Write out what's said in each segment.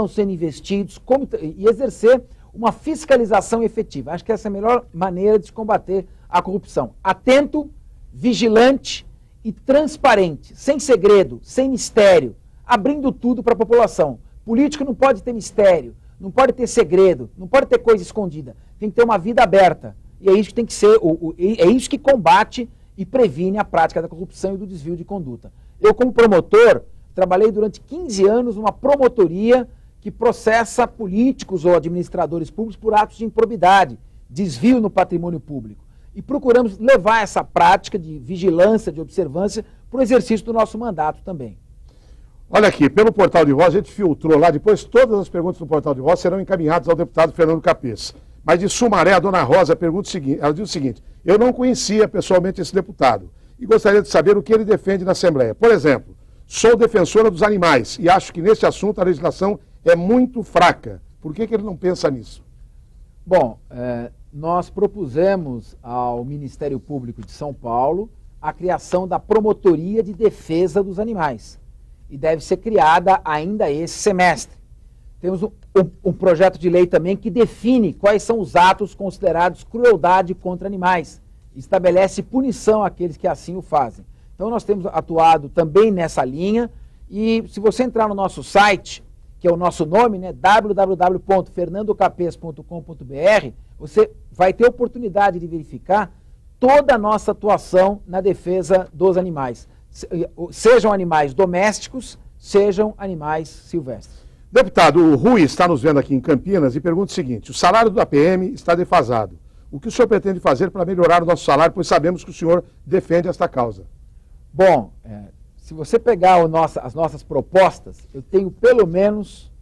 estão sendo investidos como, e exercer uma fiscalização efetiva. Acho que essa é a melhor maneira de combater a corrupção. Atento, vigilante e transparente, sem segredo, sem mistério, abrindo tudo para a população. Político não pode ter mistério, não pode ter segredo, não pode ter coisa escondida. Tem que ter uma vida aberta. E é isso que tem que ser, é isso que combate e previne a prática da corrupção e do desvio de conduta. Eu, como promotor, trabalhei durante 15 anos numa promotoria que processa políticos ou administradores públicos por atos de improbidade, desvio no patrimônio público. E procuramos levar essa prática de vigilância, de observância, para o exercício do nosso mandato também. Olha aqui, pelo portal de voz, a gente filtrou lá, depois todas as perguntas do portal de voz serão encaminhadas ao deputado Fernando Capês. Mas de Sumaré, a dona Rosa pergunta o seguinte, ela diz o seguinte, eu não conhecia pessoalmente esse deputado e gostaria de saber o que ele defende na Assembleia. Por exemplo, sou defensora dos animais e acho que nesse assunto a legislação é muito fraca. Por que, que ele não pensa nisso? Bom, é, nós propusemos ao Ministério Público de São Paulo a criação da Promotoria de Defesa dos Animais. E deve ser criada ainda esse semestre. Temos um, um, um, projeto de lei também que define quais são os atos considerados crueldade contra animais. Estabelece punição àqueles que assim o fazem. Então nós temos atuado também nessa linha. E se você entrar no nosso site, que é o nosso nome, né, www.fernandocapes.com.br, você vai ter oportunidade de verificar toda a nossa atuação na defesa dos animais. Sejam animais domésticos, sejam animais silvestres. Deputado, o Rui está nos vendo aqui em Campinas e pergunta o seguinte: o salário da PM está defasado. O que o senhor pretende fazer para melhorar o nosso salário, pois sabemos que o senhor defende esta causa? Bom, é, se você pegar nossa, as nossas propostas, eu tenho pelo menos,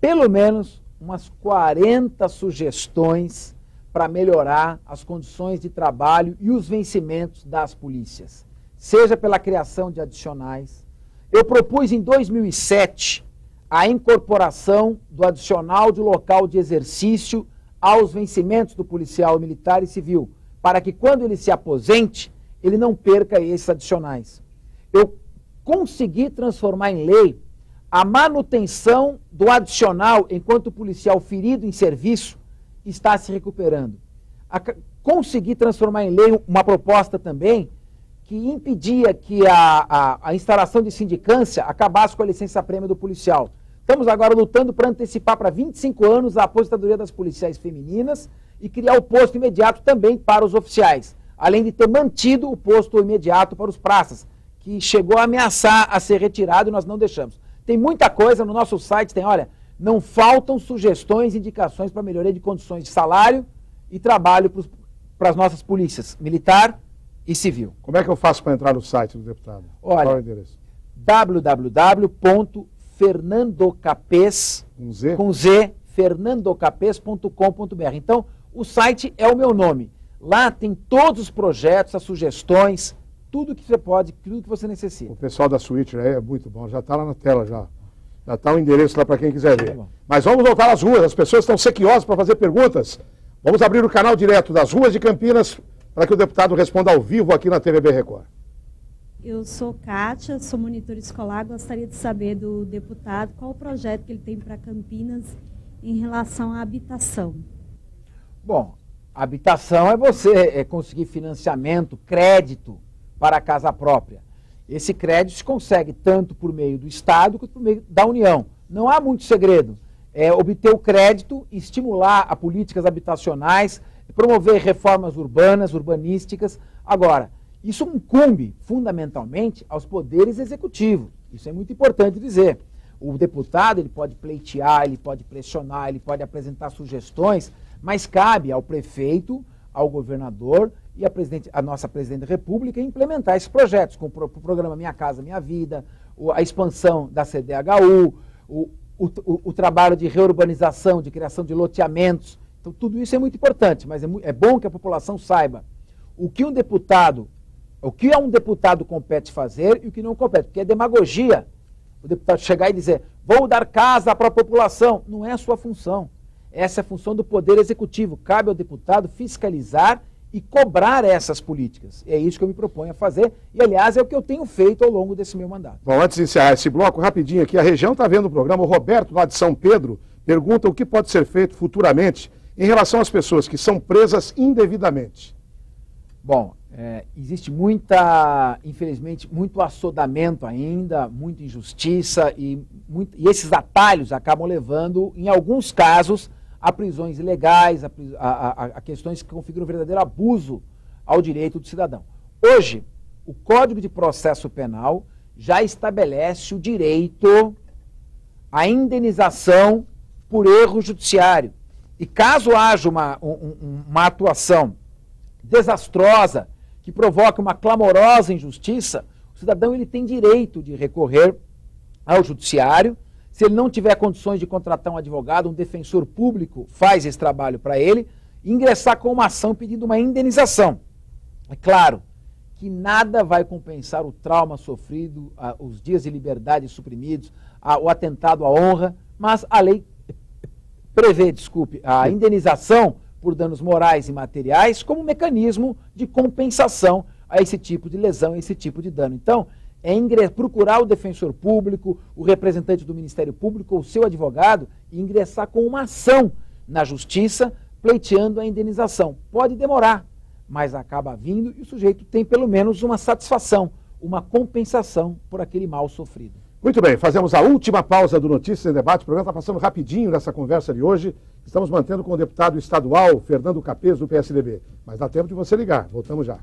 pelo menos, umas 40 sugestões para melhorar as condições de trabalho e os vencimentos das polícias, seja pela criação de adicionais. Eu propus em 2007 a incorporação do adicional de local de exercício aos vencimentos do policial militar e civil, para que quando ele se aposente, ele não perca esses adicionais. Eu consegui transformar em lei a manutenção do adicional enquanto o policial ferido em serviço está se recuperando. A, consegui transformar em lei uma proposta também que impedia que a, a, a instalação de sindicância acabasse com a licença-prêmio do policial. Estamos agora lutando para antecipar para 25 anos a aposentadoria das policiais femininas e criar o posto imediato também para os oficiais, além de ter mantido o posto imediato para os praças, que chegou a ameaçar a ser retirado e nós não deixamos. Tem muita coisa no nosso site, tem, olha, não faltam sugestões, indicações para melhoria de condições de salário e trabalho para as nossas polícias, militar e civil. Como é que eu faço para entrar no site do deputado? Olha, Qual é o endereço? www fernandocapes, com Z, com Z fernandocapes.com.br. Então, o site é o meu nome. Lá tem todos os projetos, as sugestões, tudo que você pode, tudo que você necessita. O pessoal da Switch é muito bom, já está lá na tela já. Já está o endereço lá para quem quiser ver. Tá Mas vamos voltar às ruas, as pessoas estão sequiosas para fazer perguntas. Vamos abrir o canal direto das ruas de Campinas para que o deputado responda ao vivo aqui na TVB Record. Eu sou Kátia, sou monitor escolar. Gostaria de saber do deputado qual o projeto que ele tem para Campinas em relação à habitação. Bom, habitação é você é conseguir financiamento, crédito para a casa própria. Esse crédito se consegue tanto por meio do Estado quanto por meio da União. Não há muito segredo. É obter o crédito, estimular a políticas habitacionais, promover reformas urbanas, urbanísticas. Agora, isso incumbe fundamentalmente aos poderes executivos. Isso é muito importante dizer. O deputado ele pode pleitear, ele pode pressionar, ele pode apresentar sugestões, mas cabe ao prefeito, ao governador e a, a nossa presidente da República implementar esses projetos, com o, programa Minha Casa Minha Vida, a expansão da CDHU, o, o, o, trabalho de reurbanização, de criação de loteamentos. Então, tudo isso é muito importante, mas é, é bom que a população saiba o que um deputado o que é um deputado compete fazer e o que não compete. Porque é demagogia o deputado chegar e dizer, vou dar casa para a população. Não é a sua função. Essa é a função do Poder Executivo. Cabe ao deputado fiscalizar e cobrar essas políticas. É isso que eu me proponho a fazer e, aliás, é o que eu tenho feito ao longo desse meu mandato. Bom, antes de encerrar esse bloco, rapidinho aqui, a região está vendo o programa, o Roberto, lá de São Pedro, pergunta o que pode ser feito futuramente em relação às pessoas que são presas indevidamente. Bom, é, existe muita, infelizmente, muito assodamento ainda, muita injustiça e, muito, e esses atalhos acabam levando, em alguns casos, a prisões ilegais, a, a, a, questões que configuram verdadeiro abuso ao direito do cidadão. Hoje, o Código de Processo Penal já estabelece o direito à indenização por erro judiciário. E caso haja uma, um, uma atuação desastrosa que provoque uma clamorosa injustiça, o cidadão ele tem direito de recorrer ao judiciário. Se ele não tiver condições de contratar um advogado, um defensor público faz esse trabalho para ele, ingressar com uma ação pedindo uma indenização. É claro que nada vai compensar o trauma sofrido, os dias de liberdade suprimidos, o atentado à honra, mas a lei prevê, desculpe, a indenização por danos morais e materiais como mecanismo de compensação a esse tipo de lesão, a esse tipo de dano. Então, é procurar o defensor público, o representante do Ministério Público ou seu advogado e ingressar com uma ação na justiça pleiteando a indenização. Pode demorar, mas acaba vindo e o sujeito tem pelo menos uma satisfação, uma compensação por aquele mal sofrido. Muito bem, fazemos a última pausa do Notícias em Debate. O programa está passando rapidinho nessa conversa de hoje. Estamos mantendo com o deputado estadual Fernando Capês, do PSDB. Mas dá tempo de você ligar. Voltamos já.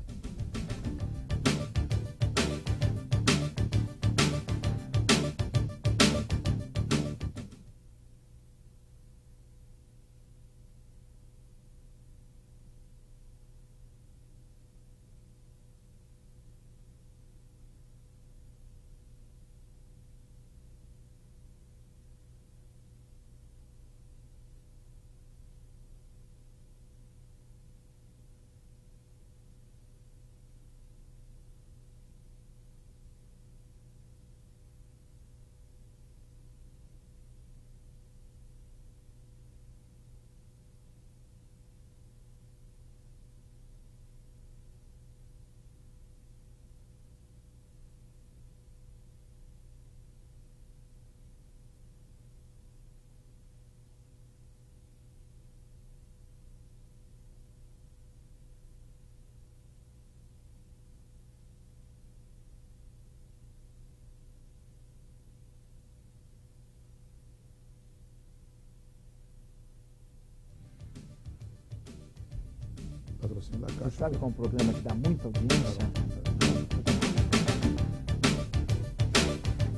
Patrocínio da Caixa. Você sabe qual é um programa que dá muita audiência?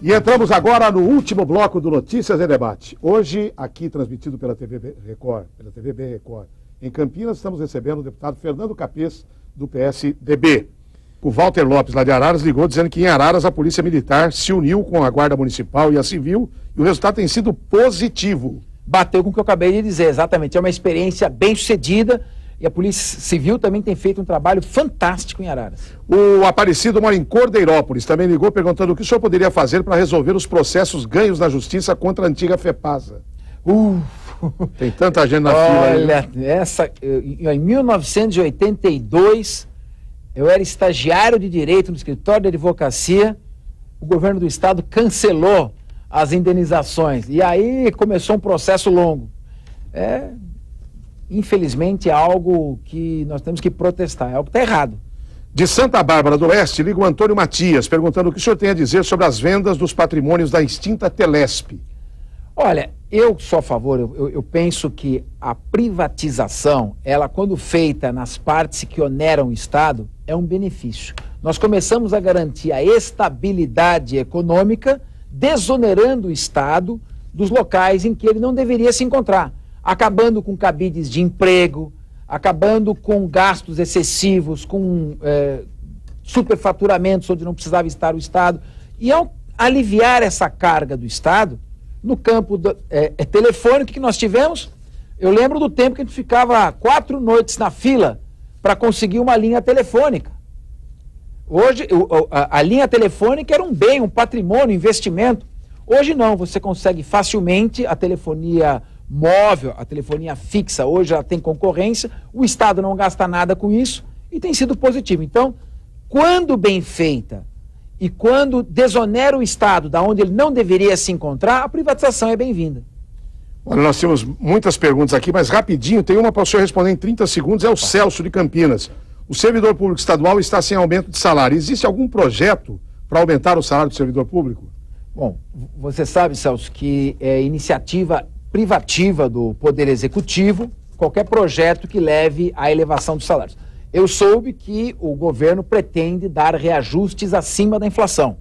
E entramos agora no último bloco do Notícias e Debate. Hoje, aqui transmitido pela TV Record, pela TVB Record, em Campinas, estamos recebendo o deputado Fernando Capês, do PSDB. O Walter Lopes, lá de Araras, ligou dizendo que em Araras a Polícia Militar se uniu com a Guarda Municipal e a Civil e o resultado tem sido positivo. Bateu com o que eu acabei de dizer, exatamente. É uma experiência bem sucedida e a Polícia Civil também tem feito um trabalho fantástico em Araras. O Aparecido mora em Cordeirópolis. Também ligou perguntando o que o senhor poderia fazer para resolver os processos ganhos na justiça contra a antiga FEPASA. Uh. Tem tanta gente na fila aí. Olha, essa, em 1982, eu era estagiário de direito no escritório de advocacia. O governo do estado cancelou as indenizações. E aí começou um processo longo. É, infelizmente, é algo que nós temos que protestar, é algo que está errado. De Santa Bárbara do Oeste, liga o Antônio Matias, perguntando o que o senhor tem a dizer sobre as vendas dos patrimônios da extinta Telesp. Olha, eu sou a favor, eu, eu, penso que a privatização, ela quando feita nas partes que oneram o Estado, é um benefício. Nós começamos a garantir a estabilidade econômica, desonerando o Estado dos locais em que ele não deveria se encontrar acabando com cabides de emprego, acabando com gastos excessivos, com é, superfaturamentos onde não precisava estar o Estado. E ao aliviar essa carga do Estado, no campo do, é, é telefônico que nós tivemos, eu lembro do tempo que a gente ficava quatro noites na fila para conseguir uma linha telefônica. Hoje, a, linha telefônica era um bem, um patrimônio, um investimento. Hoje não, você consegue facilmente a telefonia móvel, a telefonia fixa, hoje ela tem concorrência, o Estado não gasta nada com isso e tem sido positivo. Então, quando bem feita e quando desonera o Estado da onde ele não deveria se encontrar, a privatização é bem-vinda. Olha, nós temos muitas perguntas aqui, mas rapidinho, tem uma para o senhor responder em 30 segundos, é o Celso de Campinas. O servidor público estadual está sem aumento de salário. Existe algum projeto para aumentar o salário do servidor público? Bom, você sabe, Celso, que é iniciativa privativa do Poder Executivo qualquer projeto que leve à elevação dos salários. Eu soube que o governo pretende dar reajustes acima da inflação.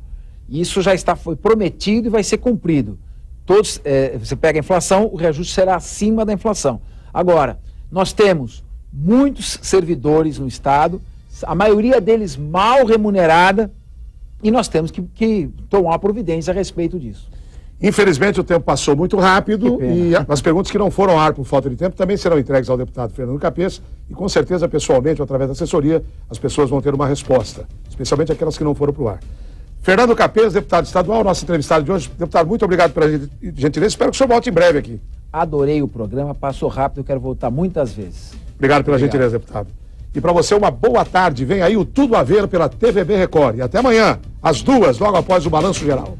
Isso já está foi prometido e vai ser cumprido. Todos, é, você pega a inflação, o reajuste será acima da inflação. Agora, nós temos muitos servidores no Estado, a maioria deles mal remunerada, e nós temos que, que tomar providência a respeito disso. Infelizmente o tempo passou muito rápido e as perguntas que não foram ao ar por falta de tempo também serão entregues ao deputado Fernando Capês e com certeza pessoalmente ou através da assessoria as pessoas vão ter uma resposta, especialmente aquelas que não foram para o ar. Fernando Capês, deputado estadual, nosso entrevistado de hoje. Deputado, muito obrigado pela gentileza. Espero que o senhor volte em breve aqui. Adorei o programa, passou rápido, quero voltar muitas vezes. Obrigado pela obrigado. gentileza, deputado. E para você, uma boa tarde. Vem aí o Tudo a Ver pela TVB Record. E até amanhã, às duas, logo após o Balanço Geral.